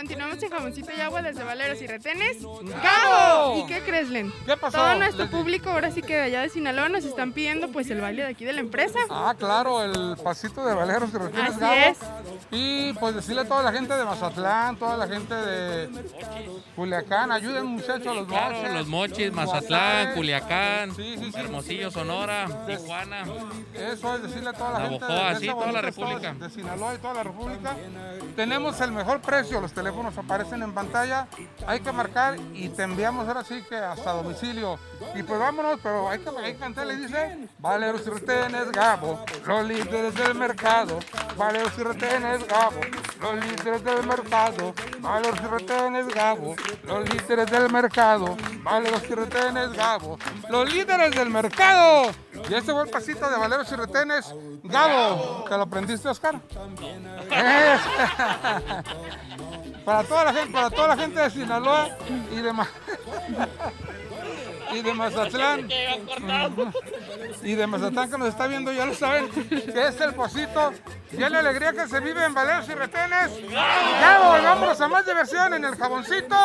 continuamos en Jamoncito y Agua desde Valeros y Retenes. ¡Gabo! ¿Y qué crees, Len? ¿Qué pasó? Todo nuestro público, ahora sí que de allá de Sinaloa, nos están pidiendo pues el baile de aquí de la empresa. Ah, claro, el pasito de Valeros y Retenes Así Gabo. es. Y pues decirle a toda la gente de Mazatlán, toda la gente de Culiacán, ayuden muchachos a los Claro, moches. los mochis, Mazatlán. Culiacán, Sí, sí, sí. Hermosillo, Sonora, Tijuana. Eso es decirle a toda la gente de, toda la República. de Sinaloa y toda la República. Tenemos el mejor precio, los teléfonos aparecen en pantalla, hay que marcar y te enviamos ahora sí que hasta domicilio. Y pues vámonos, pero hay que, hay que cantarle, dice, Valeros Retenes Gabo, los líderes del mercado, Valeros y Retenes Gabo, los líderes del mercado, Valeros y Retenes Gabo, los líderes del mercado, Valeros y Retenes Gabo, los líderes del mercado. Y este fue el pasito de Valeros y Retenes Gabo, ¿te lo aprendiste, Oscar? Para toda la gente, para toda la gente de Sinaloa y de Ma- y de Mazatlán. Y de Mazatlán que nos está viendo, ya lo saben, que es el pasito y es la alegría que se vive en Valeros y Retenes. Gabo, vámonos a más diversión en el jaboncito.